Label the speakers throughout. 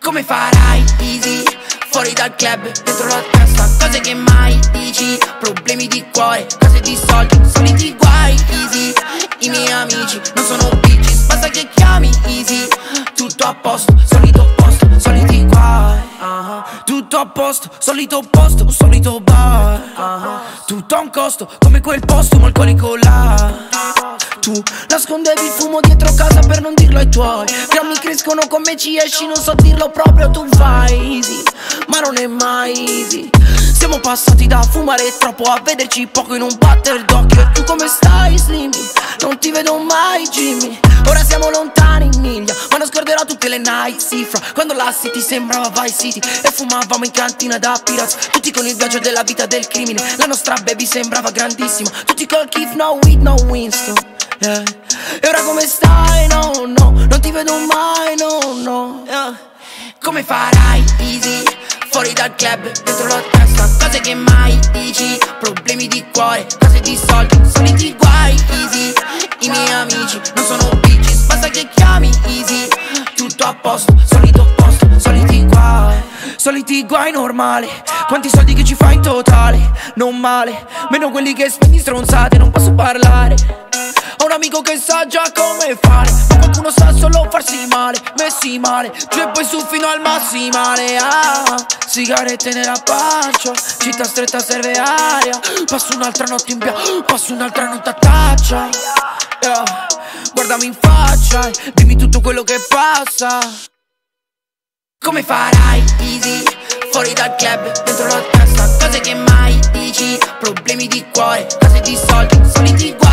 Speaker 1: Come farai, easy? Fuori dal club, dentro la testa. Cose che mai dici Problemi di cuore, cose di soldi Soliti guai, easy. I miei amici non sono bitches Basta che chiami, easy. Tutto a posto, solito posto Soliti guai. Uh-huh. Tutto a posto, solito posto solito bar. Uh-huh. Tutto a un costo, come quel posto alcolico là tu. Nascondevi il fumo dietro casa per non dirlo ai tuoi. Grammi crescono come ci esci, non so dirlo proprio Tu fai easy, ma non è mai easy. Siamo passati da fumare troppo a vederci poco in un batter d'occhio. E tu come stai Slimmy? Non ti vedo mai Jimmy. Ora siamo lontani in miglia Ma non scorderò tutte le night cifra Quando la city sembrava Vice City E fumavamo in cantina da pirates Tutti con il viaggio della vita del crimine. La nostra baby sembrava grandissima. Tutti col Keith, no weed, no Winston yeah. E ora come stai? No, no, non ti vedo mai, no, no yeah. Come farai, easy? Fuori dal club, dentro la testa Cose che mai dici Problemi di cuore, cose di soldi Soliti guai, easy I miei amici non sono bitches Basta che chiami, easy Tutto a posto, solito posto Soliti guai Soliti guai normali Quanti soldi che ci fai in totale Non male Meno quelli che spendi stronzate Non posso parlare un amico che sa già come fare. Ma qualcuno sa solo farsi male Messi male. Giù poi su fino al massimale. Ah, Sigarette nella pancia. Città stretta serve aria. Passo un'altra notte in via Passo un'altra notte a taccia. Yeah. Guardami in faccia Dimmi tutto quello che passa. Come farai? Easy Fuori dal club, dentro la testa. Cose che mai dici Problemi di cuore, cose di soldi Soliti guai,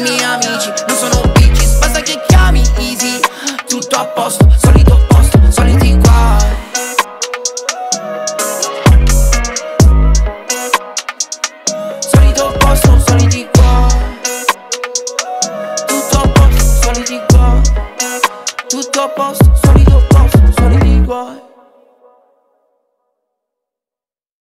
Speaker 1: i miei amici. Non sono bitches Basta che chiami easy. Tutto a posto, solito posto, soliti guai Solito posto, soliti guai Tutto a posto, soliti guai solito posto,